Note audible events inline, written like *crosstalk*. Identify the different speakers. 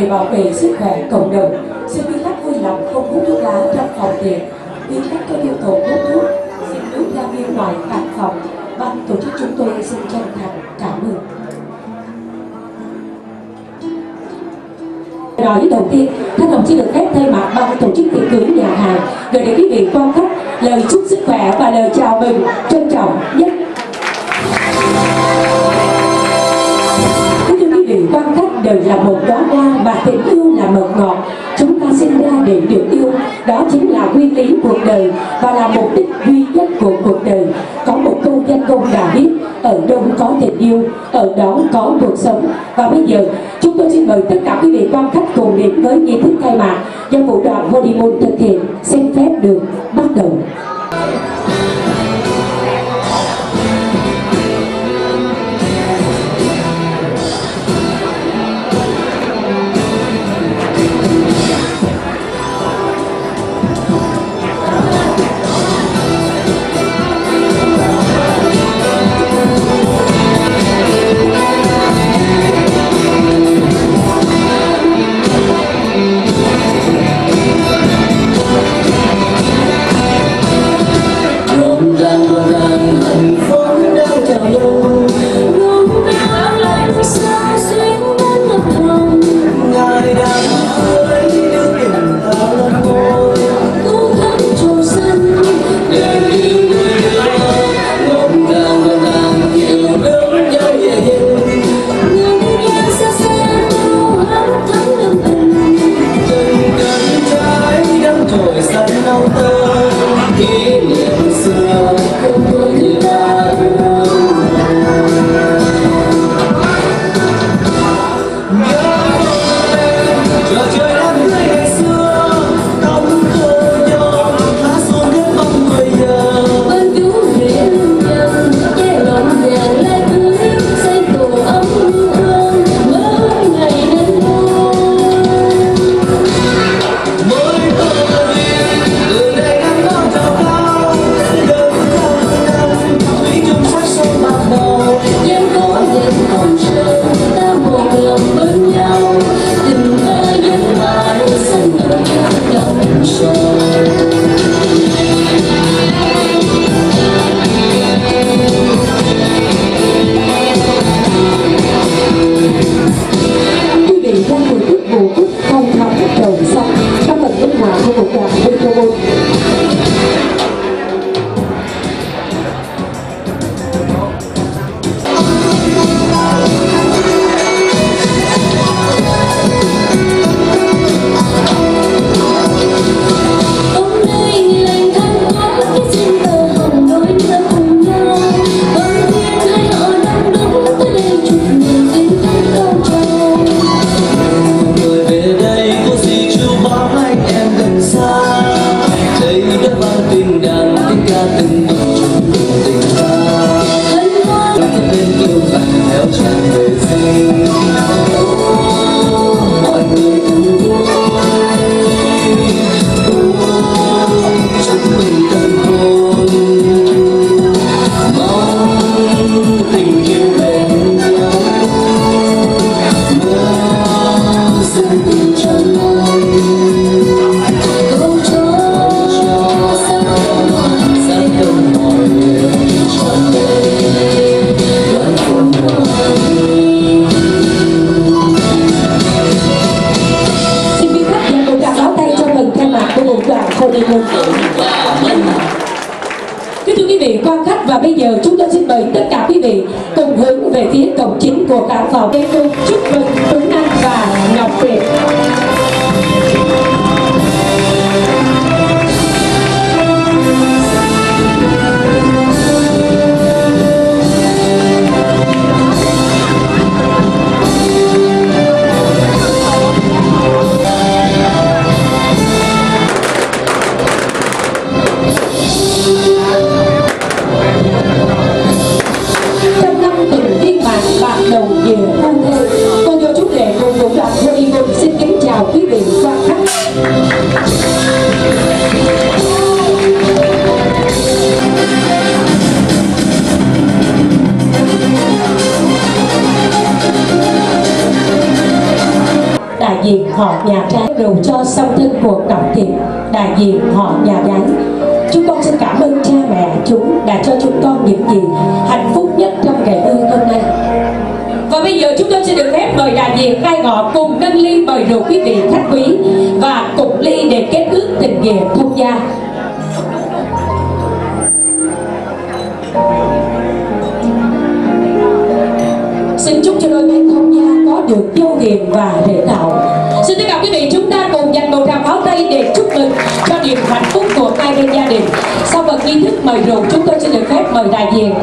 Speaker 1: để bảo vệ sức khỏe cộng đồng. Xin quý khách vui lòng không hút thuốc lá trong phòng tiệc. Quý khách có yêu cầu hút thuốc, xin rút ra bên ngoài căn phòng. Ban tổ chức chúng tôi xin chân thành cảm ơn. Nói đầu tiên, các đồng chí được phép thay mặt ban tổ chức tiệc cưới nhà hàng gửi đến quý vị quan khách lời chúc sức khỏe và lời chào mừng trân trọng nhất. Kính thưa quý vị, quan khách đều là một đóa hoa cuộc đời và là mục đích duy nhất của cuộc đời. Có một câu danh ngôn đã viết, ở đâu có tình yêu, ở đó có cuộc sống. Và bây giờ, chúng tôi xin mời tất cả quý vị quan khách cùng đến với nghi thức khai mạc do bộ đoàn Hollywood thực hiện. Xin phép được bắt đầu. Oh, *laughs* vũ và Minh Kính thưa quý vị, quan khách, và bây giờ chúng tôi xin mời tất cả quý vị cùng hướng về phía cổng chính của cả phòng Lê Môn chúc mừng Tuấn Anh và Ngọc Việt. họ nhà trai đều cho song thân cuộc đọc thiệp đại diện họ nhà gái. Chúng con xin cảm ơn cha mẹ chúng đã cho chúng con những gì hạnh phúc nhất trong ngày ơn hôm nay. Và bây giờ chúng tôi sẽ được phép mời đại diện hai họ cùng nâng ly mời rượu quý vị khách quý và cùng ly để kết ước tình nghĩa thông gia. mời rồi chúng tôi xin được phép mời đại diện.